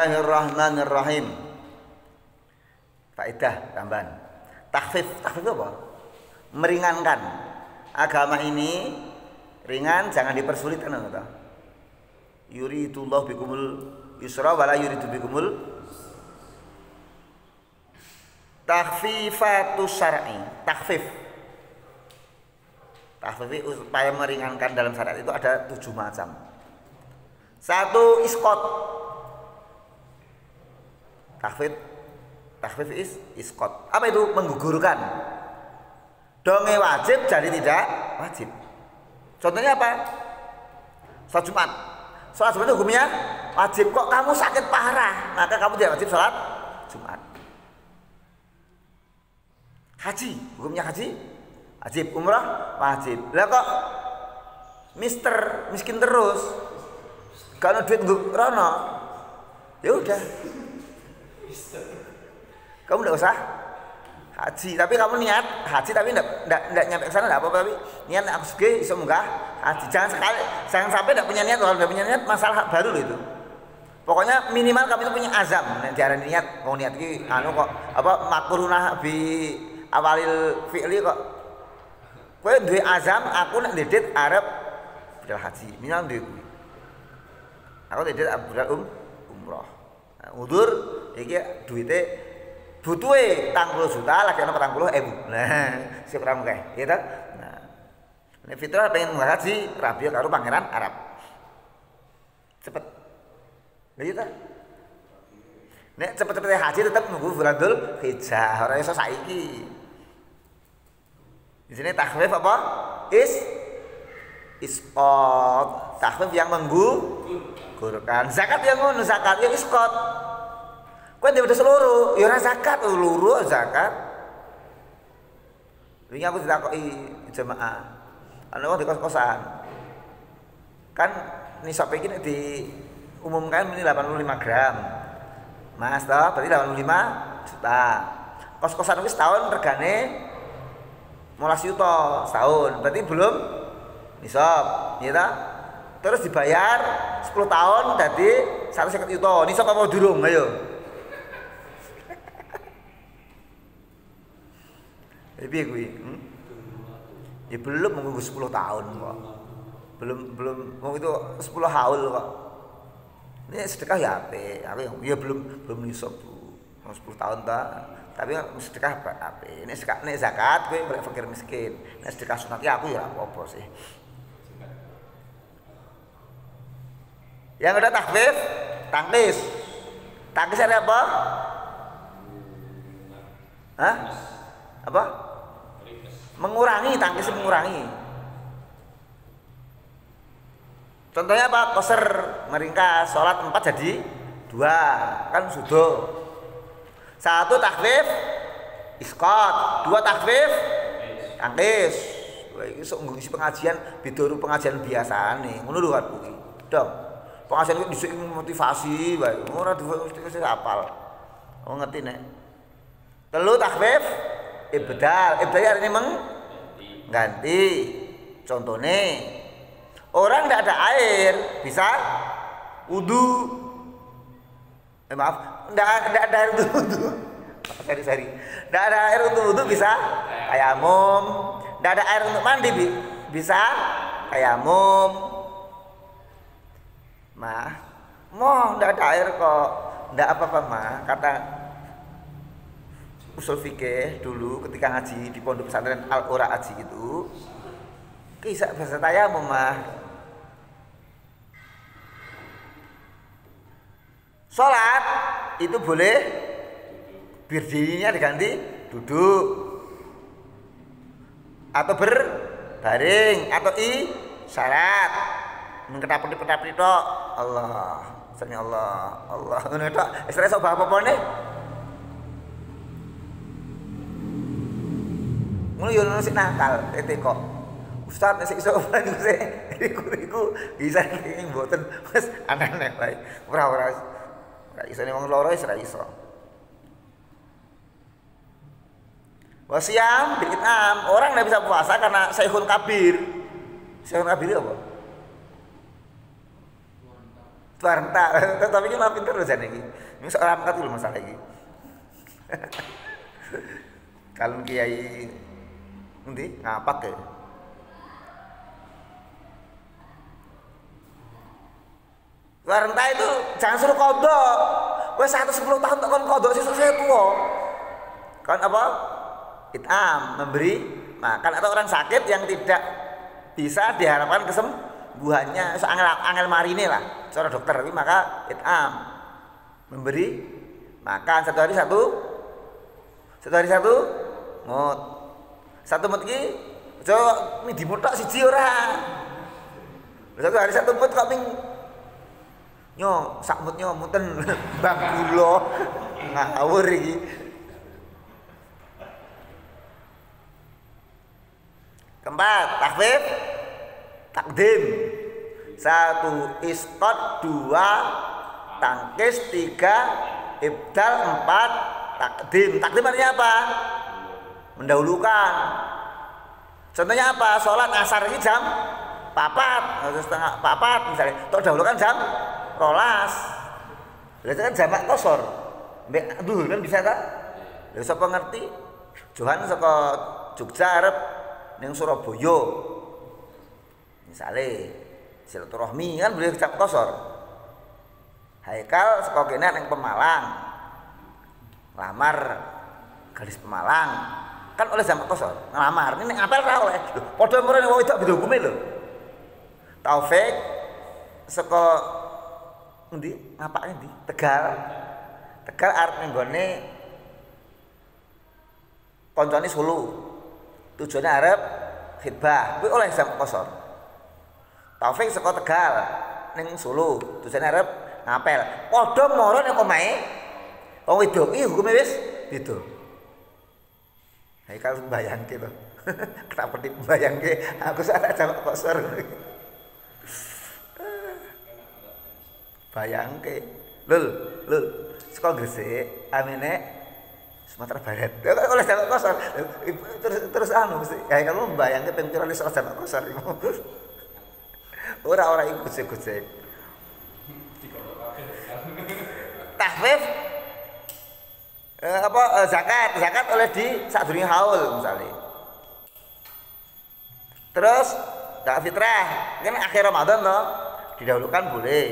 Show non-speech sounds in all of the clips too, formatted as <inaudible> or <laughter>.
Bismillahirrahmanirrahim. Faedah tambahan. Takhfif, takhfif itu apa? Meringankan. Agama ini ringan, jangan dipersulit kan kata. Yuridullah bikumul yusra wala yuridu bikumul takhfifatu syar'i. Takhfif. Takhfif upaya meringankan dalam syariat itu ada tujuh macam. Satu iskot Takfif takfif is iskot. Apa itu? Menggugurkan. Donge wajib jadi tidak wajib. Contohnya apa? Sholat Jumat. Sholat Jumat itu hukumnya wajib. Kok kamu sakit parah, maka kamu tidak wajib sholat Jumat. Haji, hukumnya haji wajib. Umrah wajib. Lah kok Mister miskin terus. Kalau duit rono, ya udah kamu tidak usah haji, tapi kamu niat haji tapi tidak tidak nyampe ke sana tidak apa-apa tapi niat aku suge iso haji. Jangan sekali jangan sampai tidak punya niat kalau tidak punya niat masalah baru loh itu. Pokoknya minimal kamu itu punya azam. Nek diarani niat, mau niat ki anu kok apa makrunah bi awalil fi'li kok. Kowe duwe azam, aku nek dedet arep budal haji. Minimal kuwi. Aku dedet budal um umroh. Nah, iki duite butuhe 30 juta lagi ana 40 ribu. Nah, <laughs> sing ora mungkin, ya ta? Nah. Nek fitrah pengen haji rabi karo pangeran Arab. Cepet. Lha iya ta? Nek cepet-cepet haji tetap nunggu bulan Dzul Hijjah, ora iso saiki. Di sini takhfif apa? Is isqat. Takhfif yang menggugurkan. Zakat yang ngono, zakat yang isqat. Kowe udah seluruh, ya zakat, luru zakat. Ini aku ditakoki jemaah. Ana wong di kos-kosan. Kan nisab iki nek diumumkan ini 85 gram. Mas toh, berarti 85 juta. Kos-kosan wis setahun regane 15 juta setahun. Berarti belum nisab, ya ta? Terus dibayar 10 tahun jadi 150 juta. Nisab apa durung? Ayo. Piye kuwi? Hmm? Ya belum menunggu 10 tahun kok. Belum belum mau itu 10 haul kok. Ini sedekah ya ape, ape ya belum belum nisab Bu. 10 tahun ta. Tapi sedekah ape. Ini zakat, ini zakat kowe boleh fakir miskin. Nek sedekah sunat ya aku ya apa-apa sih. Yang udah takfif, tangkis. Tangkis ada apa? Hah? Apa? Mengurangi tangkis mengurangi. Contohnya apa? Koser meringkas sholat empat jadi dua. Kan sudah satu takfif iskot. Dua takfif tangkis ini sok ngisi pengajian bidoru pengajian biasa nih ngono lho kan dong. Pengajian itu disuruh motivasi baik ora motivasi apal. Oh ngerti nek? Telu takfif ibdal. Ibdal artinya mengganti contohnya orang tidak ada air bisa wudhu. Eh, maaf tidak ada air untuk wudhu. <laughs> Sorry sorry. Tidak ada air untuk wudhu bisa tayamum tidak ada air untuk mandi bisa tayamum mah mau tidak ada air kok. Tidak apa-apa mah kata usul fikih dulu ketika ngaji di pondok pesantren Al Ora Aji itu kisah bahasa taya memah sholat itu boleh berdirinya diganti duduk atau berbaring atau i syarat mengketap-ketap itu Allah sami Allah Allah. Ngono tok istilah sok apa-apa nih ngono yo ono sik nakal kok. Ustaz nek iso bali sik <laughs> iku iku bisa iki mboten wis aneh-aneh wae ora ora. Ora iso nek wong loro wis ora iso. Wasiam bil orang tidak bisa puasa karena saikhun kabir. Saikhun kabir apa? Warta, <laughs> tapi ini malah pinter jane iki. Ini. Seorang angkat dulu masalah ini. <laughs> Kalau kiai nanti ngapak ya? Warta itu jangan suruh kodok. Satu sepuluh tahun tak kon kodok sih selesai tua. Kan apa? Itam memberi makan atau orang sakit yang tidak bisa diharapkan kesembuhannya so, angel, angel marine lah cara dokter tapi maka itam memberi makan satu hari satu satu hari satu mut satu mut ini coba ini dimutak si ora. Satu hari satu mut kok ming nyo sak mut nyo muten <laughs> bang kulo ngawur iki. Keempat takfif takdim. Satu istot dua tangkis tiga ibdal empat takdim. Takdim artinya apa mendahulukan. Contohnya apa? Sholat asar ini jam papat setengah papat misalnya. Untuk dahulukan jam rolas. Berarti kan jamak kosor. Duh kan bisa tak Lha sapa ngerti? Johan saka Jogja arep ning Surabaya. Misalnya silaturahmi kan boleh cap kosor. Haikal saka kene ning Pemalang. Lamar gadis Pemalang kan oleh jamak kosor ngelamar. Ini ngapel ra oleh. Padha mrene wong wedok beda hukume lho. Taufik saka endi ngapake endi Tegal. Tegal arep ning gone koncone Solo. Tujuannya arep khidbah. Kuwi oleh jam kosor Taufik saka Tegal ning Solo. Tujuannya arep ngapel. Padha mara ning omahe wong wedok iki hukume wis beda Hai kalau bayangke to <laughs> kenapa dibayangke aku salah jam kosor bayangke lul lul sekolah Gresik amene Sumatera Barat. Ya oleh jamak kosor. Terus terus anu mesti ya kamu bayangke pemikiran soal jamak kosor iku. <laughs> Ora ora iku gusik-gusik. Tahfif eh, apa eh, zakat, zakat oleh di sadurunge haul misalnya. Terus zakat fitrah, kan akhir Ramadan toh didahulukan boleh.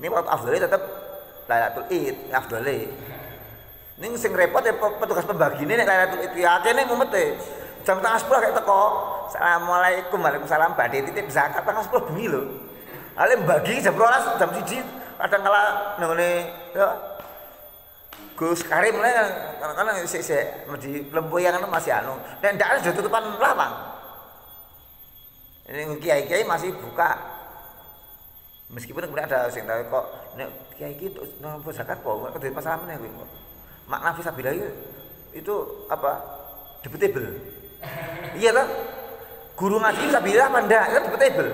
Ini waktu afdolnya tetap Lailatul Id, afdolnya. Ning sing repot ya petugas pembagine nek Lailatul Id ya kene mumete. Jam tengah sepuluh kayak teko. Assalamualaikum Waalaikumsalam badhe titip zakat tengah sepuluh bengi. Ale bagi jam 12 jam 1 kadang kala nengone ya Gus Karim lah kadang-kadang sik sik di lempoyan masih anu. Dan ndak ada tutupan lapang. Ini kiai-kiai masih buka. Meskipun kemudian ada sing tahu kok nek kiai iki nopo zakat kok kok masalah meneh kuwi kok. makna fisabilillah itu, itu apa debatable iya kan guru ngaji fisabilillah apa enggak itu debatable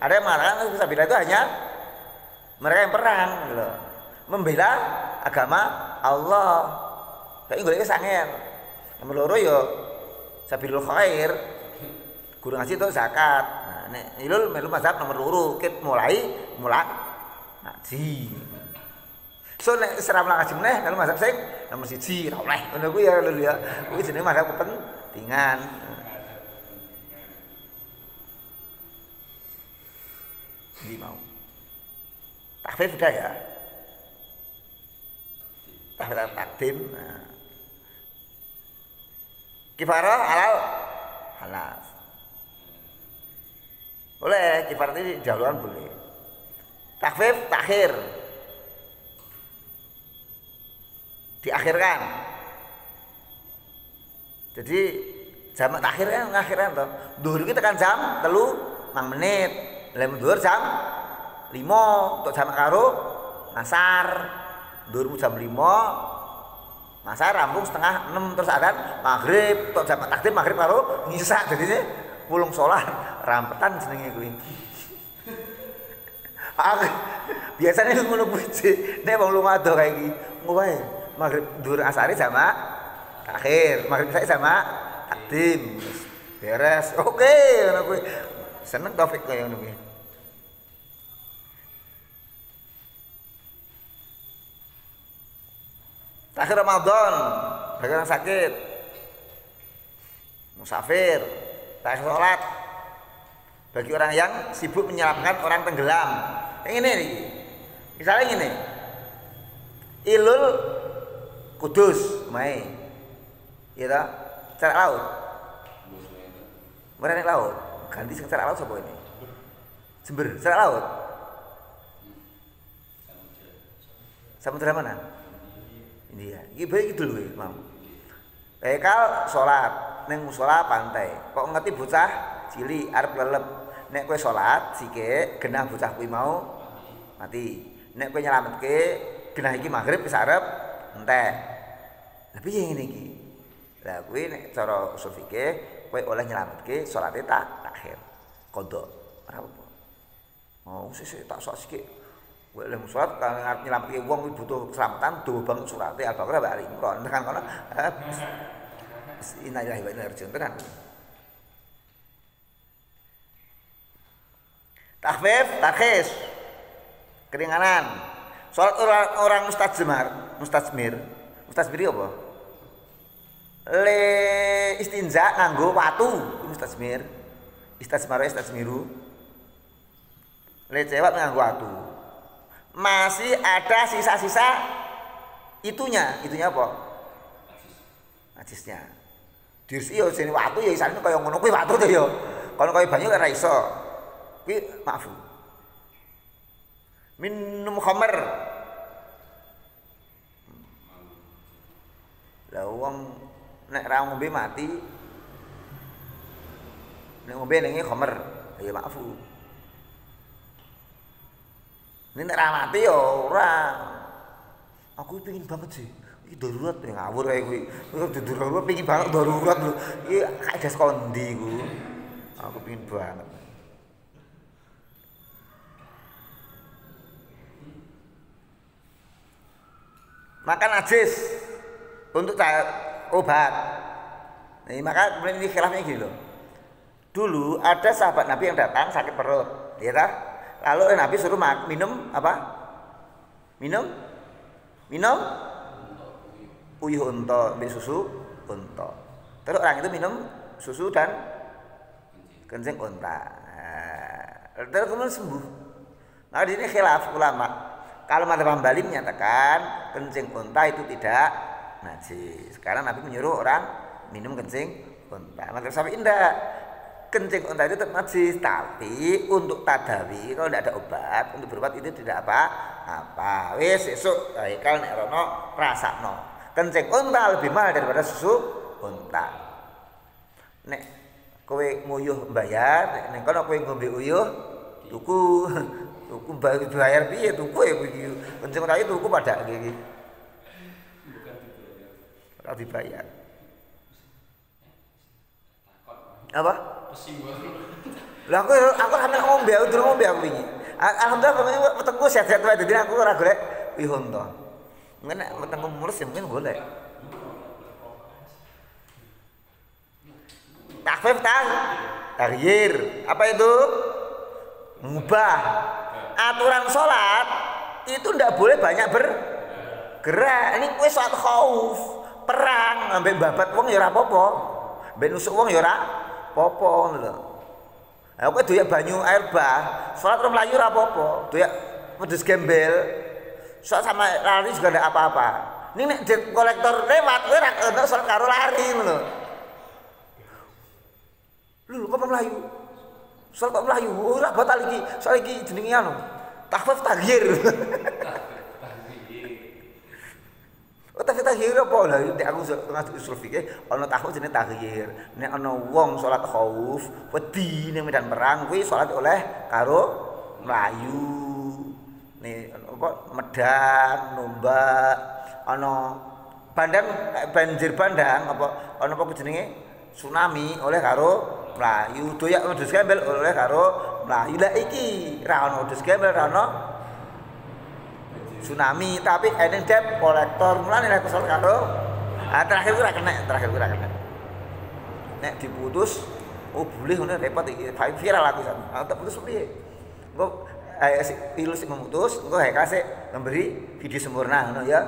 ada yang mengatakan fisabilillah itu hanya mereka yang perang gitu membela agama Allah kayak gue sangen nomor loro yo sabilul khair guru ngaji itu zakat nah nek ilul melu mazhab nomor loro kit mulai mulai ngaji So nek seram lah ngaji meneh kalau mazhab sing nomor siji ra oleh. Ngono kuwi ya lho ya. Kuwi jenenge mazhab kepentingan. Di mau. Tahfidz sudah ya. Tahfidz takdim. Nah. Kifarah halal halal. Boleh, kifarah ini jauhan boleh. Takfif, takhir. diakhirkan jadi jamak takhir kan ngakhiran toh duhur kita kan jam telu 6 menit lem duhur jam 5 untuk jamak karo ngasar duhur jam 5 ngasar rampung setengah 6 terus adan maghrib untuk jamak takdir maghrib karo ngisa jadi pulung sholat rampetan jenenge kuwi. <laughs> Biasanya ngono kuwi nek wong lunga do kayak iki ngono maghrib dur asari sama akhir maghrib saya sama takdim beres oke okay, seneng taufik kayak ngono Akhir Ramadan bagi orang sakit, musafir, tak sholat, bagi orang yang sibuk menyelamatkan orang tenggelam. Yang ini nih, misalnya ini, Ilul Kudus, Mai, ya tak? Secara laut, mana laut? Ganti secara laut siapa ini? Jember, secara laut. Samudra mana? India. Iki bae iki dulu mau. Ekal salat ning musala pantai. Kok ngerti bocah cili arep lelep. Nek kowe salat sike genah bocah kuwi mau mati. Nek kowe nyelametke genah iki maghrib wis arep entek. Lah piye ngene iki? Lah kuwi nek cara usul fikih kowe oleh nyelametke salate tak takhir. Kodok. Ora apa-apa. Oh, sik tak sok sikit Kowe lek salat kang arep nyelametke kuwi butuh keselamatan do banget surate Al-Baqarah Al Imran tekan kono. Innalillahi wa inna ilaihi raji'un. Tahfif. Keringanan. Salat orang orang mustajmar, mustajmir. Mustajmir apa? Le istinja nganggo watu, mustajmir. Istajmar istajmiru. Le cewek nganggo watu masih ada sisa-sisa itunya. Itunya apa? Najisnya. Dirsi yo sini waktu ya isane kaya ngono kuwi watu to yo kalau kaya banyu ora iso. Kuwi maaf minum khamar. Lah wong nek ra ngombe mati nek ngombe ning khamar ya maaf Ini nek mati ya ora. Aku pengin banget sih. Iki darurat ya ngawur kayak kuwi. Darurat pengin banget darurat lho. Iki gas kondi ku. Aku pengin banget. Makan najis untuk obat. Nah, maka kemudian ini khilafnya gini loh. Dulu ada sahabat Nabi yang datang sakit perut, ya tak? Lalu Nabi suruh minum apa? Minum? Minum? Uyuh unta, ambil susu unta. Terus orang itu minum susu dan kencing unta. Nah, terus kemudian sembuh. Nah di sini khilaf ulama. Kalau mata Bali menyatakan kencing unta itu tidak najis. Sekarang Nabi menyuruh orang minum kencing unta. Mata Syafi'i indah kencing unta itu tetap najis tapi untuk tadawi kalau tidak ada obat untuk berobat itu tidak apa apa. Wes esok kalau nek rono no kencing unta lebih mahal daripada susu unta. Nek kowe nguyuh bayar nek kono kowe ngombe uyuh tuku. <laughs> Tuku bayar piye? Tuku ya begitu kencing unta itu tuku pada gini bukan dibayar lah aku aku hamil ngombe, aku dulu ngombe aku wingi. Alhamdulillah kami wetengku sehat-sehat wae dadi aku ora golek wihon to. Mungkin nek wetengku mulus ya mungkin golek. Takfif tang taghyir. Apa itu? Mengubah aturan sholat itu ndak boleh banyak bergerak. Ini kue sholat khauf, perang, ambek babat wong ya ora apa-apa. Mbek nusuk wong ya ora apa-apa ngono lho. Lah kowe doyak banyu air bah, salat ora mlayu ora apa-apa. Doyak wedhus gembel. Salat sama lari juga ndak apa-apa. Ini nek kolektor lewat kowe ora ono salat karo lari ngono. Lho kok mlayu? Salat kok mlayu? Ora batal iki. Soal iki jenenge anu. Tahfaz taghir. <laughs> tahyir apa lah nek aku ngaji usul fikih ana tahu jenenge tahyir. Nek ana wong salat khauf wedi ning medan perang kuwi salat oleh karo mlayu. Nih apa medan, nombak, ana bandang banjir bandang apa ana apa jenenge tsunami oleh karo mlayu. Doyak wedhus gembel oleh karo mlayu. Lah iki ra ana wedhus gembel ra ana tsunami tapi eneng debt kolektor mulane nek kesel karo ah, terakhir ora kena terakhir ora kena nek diputus oh boleh ngono repot iki viral aku sak ah, tak putus piye engko eh si pilus sing memutus engko hek kasih memberi video sempurna ngono ya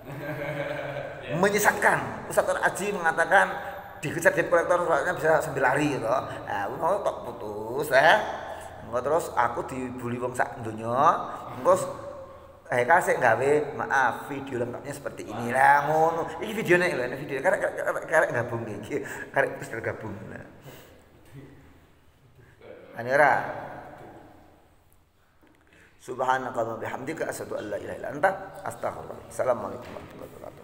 <laughs> Menyesatkan. Ustaz Aji mengatakan dikejar debt collector soalnya bisa sambil lari gitu. Nah, mau tok putus ya. Enggak terus aku dibully wong sak donya. Eh kasih gawe maaf video lengkapnya seperti ini lah ngono. Iki videonya lho, ini video karek karek gabung iki. Karek wis tergabung. Nah. Anira. Subhanaka wa bihamdika asyhadu an la ilaha illa anta astaghfiruka. Assalamualaikum warahmatullahi wabarakatuh.